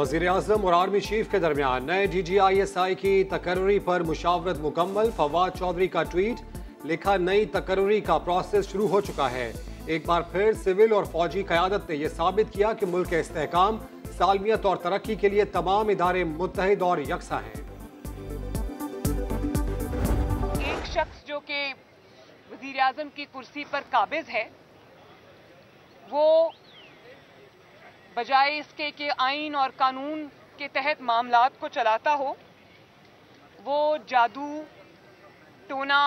वज़ीर अजम और आर्मी चीफ के दरमियान नए D G I S I की तकर्री पर मुशावरत मुकम्मल फवाद चौधरी का ट्वीट, लिखा नई तकर्री का प्रोसेस शुरू हो चुका है। एक बार फिर सिविल और फौजी क्यादत ने यह साबित किया कि मुल्क के इसकाम सालमियत और तरक्की के लिए तमाम इदारे मुतहद और यकसा हैं। एक शख्स जो कि वज़ीर अजम की कुर्सी पर काबिज है, वो बजाय इसके कि आइन और कानून के तहत मामला को चलाता हो, वो जादू, टोना,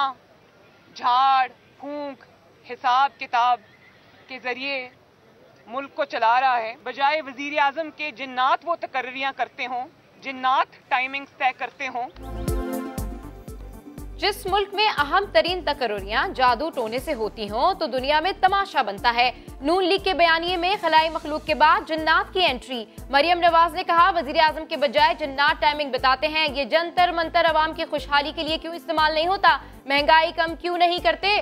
झाड़, फूंक, हिसाब किताब के ज़रिए मुल्क को चला रहा है। बजाय वज़ीर आज़म के जिन्नात वो तकर्रियाँ करते हों, जिन्नात टाइमिंग्स तय करते हों। जिस मुल्क में अहम तरीन तकरियाँ जादू टोने से होती हों तो दुनिया में तमाशा बनता है। नून लीग के बयानिए में खलाई मखलूक के बाद जन्नात की एंट्री। मरियम नवाज़ ने कहा वज़ीर आज़म के बजाय जन्नात टाइमिंग बताते हैं, ये जंतर मंतर आवाम की खुशहाली के लिए क्यों इस्तेमाल नहीं होता? महँगाई कम क्यों नहीं करते?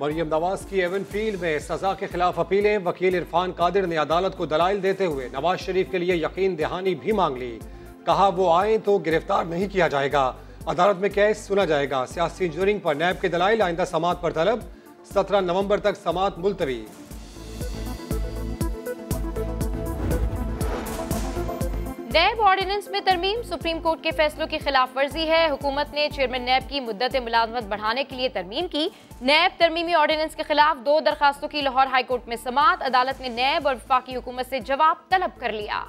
मरियम नवाज़ की एवन फ़ील्ड में सजा के खिलाफ अपीलें। वकील इरफान कादिर ने अदालत को दलाइल देते हुए नवाज़ शरीफ के लिए यकीन दहानी भी मांग ली। कहा वो आए तो गिरफ़्तार नहीं किया जाएगा। अदालत में केस सुना जाएगा। सियासी इंजीनियरिंग पर नैब के दलाइल आइंदा समात पर तलब। सत्रह नवंबर तक समात मुलतवी। नैब ऑर्डिनेंस में तरमीम। सुप्रीम कोर्ट के फैसलों की खिलाफ वर्जी है। हुकूमत ने चेयरमैन नैब की मुद्दत मुलाजमत बढ़ाने के लिए तरमीम की। नैब तरमीमी ऑर्डिनेंस के खिलाफ दो दरखास्तों की लाहौर हाईकोर्ट में समात। अदालत ने नैब और वफाकी हुकूमत से जवाब तलब कर लिया।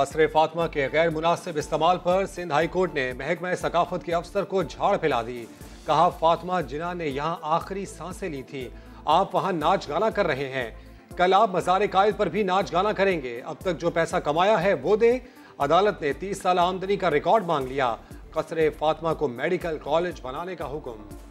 कसर फातमा के गैर मुनासिब इस्तेमाल पर सिंध हाई कोर्ट ने महकमा सकाफत के अफसर को झाड़ फैला दी। कहा, फातमा जिना ने यहाँ आखिरी साँसें ली थी। आप वहाँ नाच गाना कर रहे हैं। कल आप मजार कायद पर भी नाच गाना करेंगे। अब तक जो पैसा कमाया है वो दें। अदालत ने तीस साल आमदनी का रिकॉर्ड मांग लिया। कसर फातमा को मेडिकल कॉलेज बनाने का हुक्म।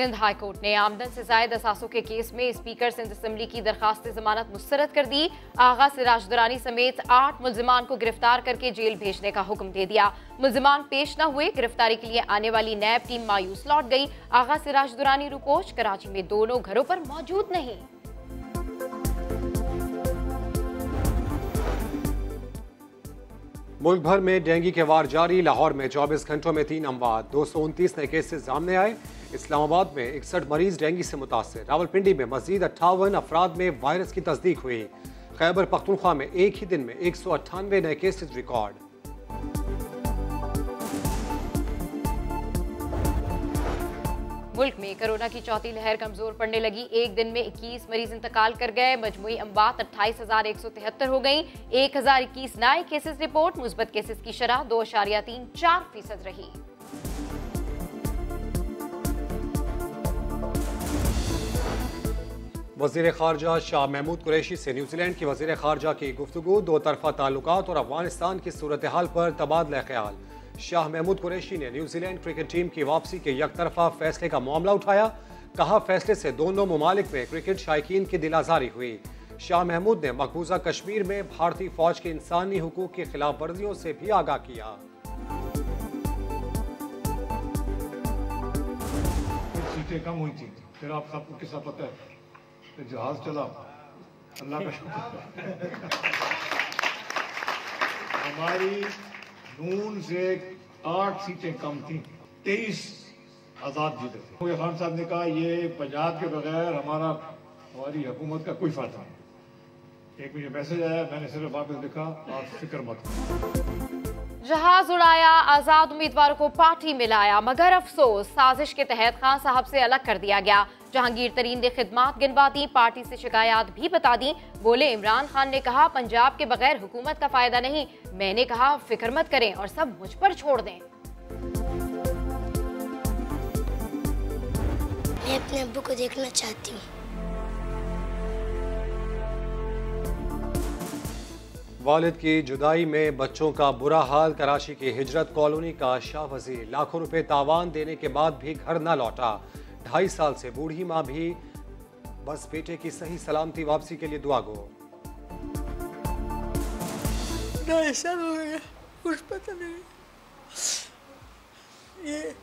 सिंध हाई कोर्ट ने आमदन से जायद असासों के केस में स्पीकर सिंध असम्बली की दरखास्त जमानत मुस्तरद कर दी। आगा सिराज दुरानी समेत आठ मुलजमान को गिरफ़्तार करके जेल भेजने का हुक्म दे दिया। मुलजमान पेश न हुए, गिरफ्तारी के लिए आने वाली नैब टीम मायूस लौट गई। आगा सिराज दुरानी रुकोच कराची में दोनों घरों पर मौजूद नहीं। मुल्क भर में डेंगू के वार जारी। लाहौर में 24 घंटों में तीन अमवात दो सौ उनतीस नए केसेज सामने आए। इस्लामाबाद में इकसठ मरीज़ डेंगू से मुतासर। रावलपिंडी में मजीद अट्ठावन अफराद में वायरस की तस्दीक हुई। खैबर पख्तूनख्वा में एक ही दिन में एक सौ अट्ठानवे नए केसेज रिकॉर्ड। मुल्क में कोरोना की चौथी लहर कमज़ोर पड़ने लगी। एक दिन में 21 मरीज़ इंतकाल कर गए। मजमुई अम्बात अट्ठाईस हज़ार एक सौ तिहत्तर हो गई। एक हज़ार इक्कीस नए केसेस रिपोर्ट। मुस्बत केसेस की शरह दो अशारिया तीन चार फ़ीसद रही। वज़ीर खारजा शाह महमूद कुरैशी से न्यूजीलैंड की वज़ीर खारजा की गुफ्तु दो तरफा ताल्लुक और अफ़गानिस्तान की सूरत हाल पर तबादला ख्याल। शाह महमूद कुरैशी ने न्यूजीलैंड क्रिकेट टीम की वापसी के एक तरफा फैसले का मामला उठाया। कहा, फैसले से दोनों ममालिक में क्रिकेट शायकीन की दिल आजारी हुई। शाह महमूद ने मकबूजा कश्मीर में भारतीय फौज के इंसानी हकूक की खिलाफ वर्जियों से भी आगाह किया। कम हुई थी, फिर आप सबको किसा पता है। जहाज़ चला। अल्लाह का शुक्र। हमारी नून से आठ सीटें कम थी। तेईस आज़ाद जीते थे। खान साहब ने कहा, ये पंजाब के बगैर हमारा, हमारी हुकूमत का कोई फ़ायदा नहीं। एक मुझे मैसेज आया, मैंने सिर्फ़ वापस लिखा, आप फ़िक्र मत जहाज़ उड़ाया, आज़ाद उम्मीदवारों को पार्टी में लाया मगर अफसोस, साजिश के तहत खान साहब से अलग कर दिया गया। जहांगीर तरीन ने खिदमात गिनवा दी पार्टी से शिकायत भी बता दी। बोले इमरान खान ने कहा पंजाब के बगैर हुकूमत का फ़ायदा नहीं। मैंने कहा फ़िक्र मत करें और सब मुझ पर छोड़ दें। मैं अपने अब्बू को देखना चाहती हूँ। वालिद की जुदाई में बच्चों का बुरा हाल कराची की हिजरत कॉलोनी का शाह वज़ीर लाखों रुपए तावान देने के बाद भी घर न लौटा। ढाई साल से बूढ़ी माँ भी बस बेटे की सही सलामती वापसी के लिए दुआ गो। ढाई साल हो गया कुछ पता नहीं। ये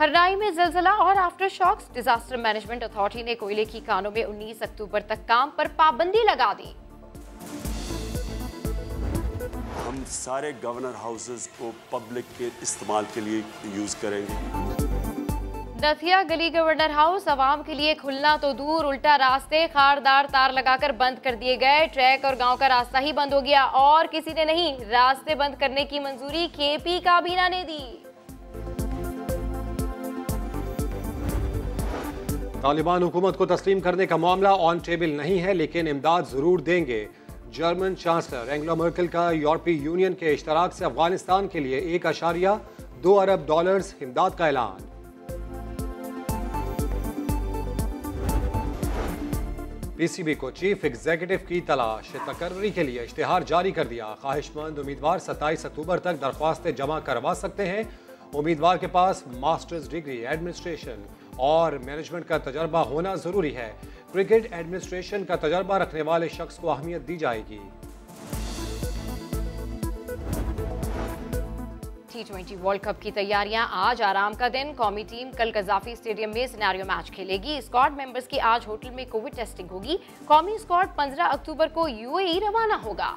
हरनाई में जलजला और after shocks disaster management authority ने कोयले की कानों में 19 अक्टूबर तक काम पर पाबंदी लगा दी। हम सारे गवर्नर हाउसेस को पब्लिक के इस्तेमाल के लिए यूज़ करेंगे। दथिया गली गवर्नर हाउस आवाम के लिए खुलना तो दूर उल्टा रास्ते खारदार तार लगाकर बंद कर दिए गए। ट्रैक और गाँव का रास्ता ही बंद हो गया और किसी ने नहीं रास्ते बंद करने की मंजूरी केपी काबीना ने दी। तालिबान हुकूमत को तस्लीम करने का मामला ऑन टेबल नहीं है लेकिन इमदाद ज़रूर देंगे। जर्मन चांसलर एंग्लो मर्कल का यूरोपीय यूनियन के इश्तराक से अफ़गानिस्तान के लिए एक अशारिया, दो अरब डॉलर्स इमदाद का ऐलान। पीसीबी को चीफ एग्जीक्यूटिव की तलाश तकर्री के लिए इश्तेहार जारी कर दिया। ख्वाहिशमंद उम्मीदवार 27 अक्टूबर तक दरख्वास्तें जमा करवा सकते हैं। उम्मीदवार के पास मास्टर्स डिग्री, एडमिनिस्ट्रेशन और मैनेजमेंट का तजर्बा होना ज़रूरी है। क्रिकेट एडमिनिस्ट्रेशन का तजर्बा रखने वाले शख्स को अहमियत दी जाएगी। टी वर्ल्ड कप की तैयारियाँ आज आराम का दिन। कौमी टीम कल कजाफी स्टेडियम में सिनेरियो मैच खेलेगी। स्क्वाड मेंबर्स की आज होटल में कोविड टेस्टिंग होगी। कौमी स्क्वाड 15 अक्टूबर को यूएई रवाना होगा।